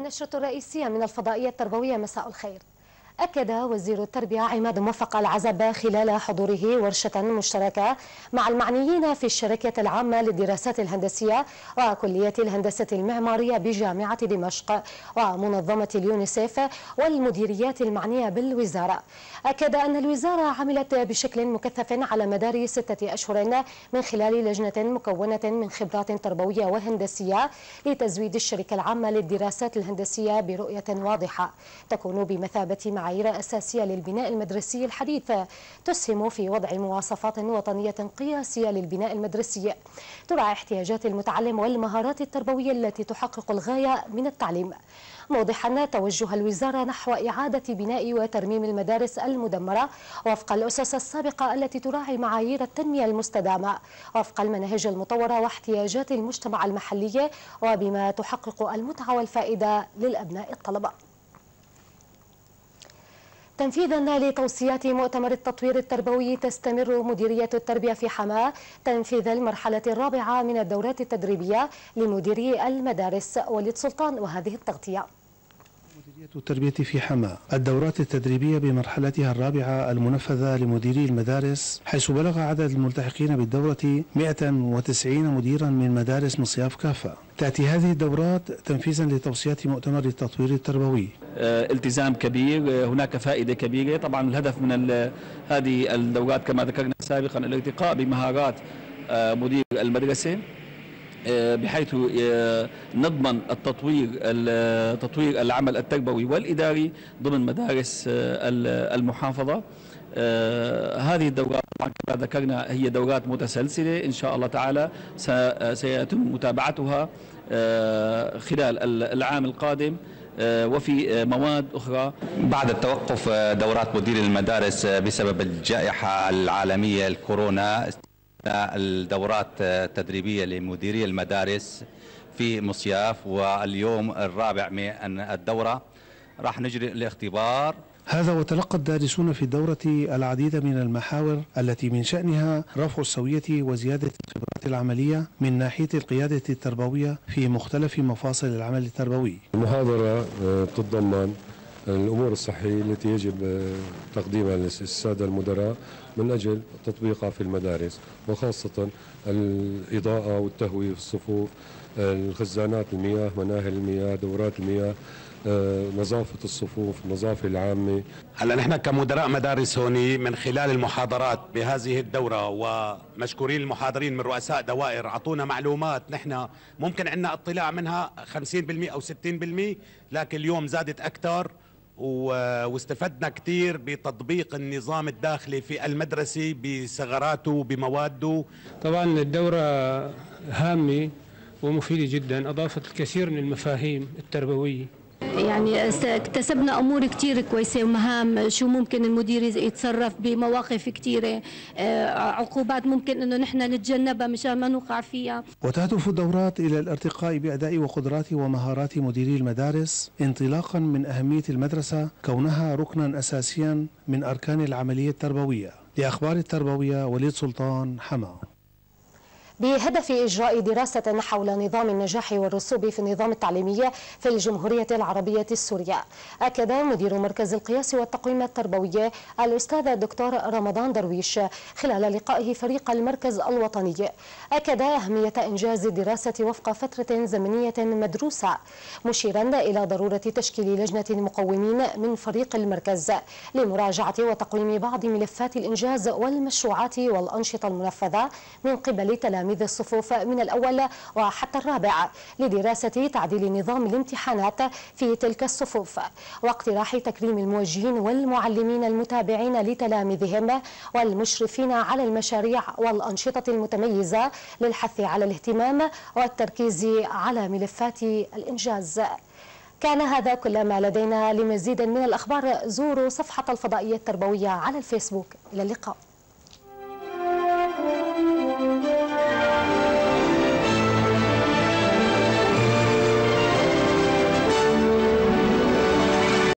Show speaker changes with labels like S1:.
S1: النشرة الرئيسية من الفضائية التربوية مساء الخير. أكد وزير التربية عماد موفق العزب خلال حضوره ورشة مشتركة مع المعنيين في الشركة العامة للدراسات الهندسية وكلية الهندسة المعمارية بجامعة دمشق ومنظمة اليونيسيف والمديريات المعنية بالوزارة. أكد أن الوزارة عملت بشكل مكثف على مدار ستة أشهر من خلال لجنة مكونة من خبرات تربوية وهندسية لتزويد الشركة العامة للدراسات الهندسية برؤية واضحة تكون بمثابة معايير أساسية للبناء المدرسي الحديث تسهم في وضع مواصفات وطنية قياسية للبناء المدرسي. تراعي احتياجات المتعلم والمهارات التربوية التي تحقق الغاية من التعليم. موضحا توجه الوزارة نحو إعادة بناء وترميم المدارس المدمرة وفق الأسس السابقة التي تراعي معايير التنمية المستدامة وفق المناهج المطورة واحتياجات المجتمع المحلي وبما تحقق المتعة والفائدة للأبناء الطلبة. تنفيذا لتوصيات مؤتمر التطوير التربوي تستمر مديرية التربية في حماة تنفيذ المرحلة الرابعة من الدورات التدريبية لمديري المدارس وليد سلطان وهذه التغطية.
S2: التربية في حماة. الدورات التدريبية بمرحلتها الرابعة المنفذة لمديري المدارس حيث بلغ عدد الملتحقين بالدورة 190 مديرا من مدارس مصياف كافة. تأتي هذه الدورات تنفيذا لتوصيات مؤتمر التطوير التربوي.
S3: آه، التزام كبير آه، هناك فائدة كبيرة. طبعا الهدف من هذه الدورات كما ذكرنا سابقا الارتقاء بمهارات آه، مدير المدرسة. بحيث نضمن التطوير تطوير العمل التربوي والإداري ضمن مدارس المحافظة. هذه الدورات كما ذكرنا هي دورات متسلسلة. إن شاء الله تعالى سيتم متابعتها خلال العام القادم. آه، وفي آه، مواد أخرى.
S4: بعد التوقف آه، دورات مدير المدارس بسبب الجائحة العالمية الكورونا الدورات التدريبية لمديري المدارس في مصياف واليوم الرابع من الدورة راح نجري الاختبار
S2: هذا وتلقى الدارسون في الدورة العديد من المحاور التي من شأنها رفع السوية وزيادة الخبرات العملية من ناحية القيادة التربوية في مختلف مفاصل العمل التربوي.
S5: المحاضرة آه، تتضمن الأمور الصحية التي يجب آه، تقديمها للسادة المدراء من أجل تطبيقها في المدارس وخاصة الإضاءة والتهوية في الصفوف الخزانات المياه مناهل المياه دورات المياه آه، نظافة الصفوف النظافة العامة.
S6: هلا نحن كمدراء مدارس هوني من خلال المحاضرات بهذه الدورة ومشكورين المحاضرين من رؤساء دوائر أعطونا معلومات نحن ممكن عندنا اطلاع منها 50% أو 60% لكن اليوم زادت أكثر. واستفدنا كثير بتطبيق النظام الداخلي في المدرسة بثغراته بمواده.
S7: طبعا الدورة هامة ومفيدة جدا أضافت الكثير من المفاهيم التربوية.
S8: يعني اكتسبنا أمور كثير كويسة ومهام شو ممكن المدير يتصرف بمواقف كثيره آه، عقوبات ممكن إنه نحن نتجنبها مشان ما نوقع فيها.
S2: وتهدف الدورات إلى الارتقاء بأداء وقدرات ومهارات مديري المدارس انطلاقا من أهمية المدرسة كونها ركنا اساسيا من أركان العملية التربوية. لأخبار التربوية وليد سلطان حما.
S1: بهدف إجراء دراسة حول نظام النجاح والرسوب في النظام التعليمي في الجمهورية العربية السورية. أكد مدير مركز القياس والتقويم التربوي الأستاذ الدكتور رمضان درويش خلال لقائه فريق المركز الوطني. أكد أهمية إنجاز الدراسة وفق فترة زمنية مدروسة مشيرا إلى ضرورة تشكيل لجنة مقومين من فريق المركز لمراجعة وتقويم بعض ملفات الإنجاز والمشروعات والأنشطة المنفذة من قبل تلاميذ تلاميذ الصفوف من الأول وحتى الرابع لدراسة تعديل نظام الامتحانات في تلك الصفوف واقتراح تكريم الموجهين والمعلمين المتابعين لتلاميذهم والمشرفين على المشاريع والأنشطة المتميزة للحث على الاهتمام والتركيز على ملفات الإنجاز. كان هذا كل ما لدينا. لمزيد من الأخبار زوروا صفحة الفضائية التربوية على الفيسبوك. إلى اللقاء.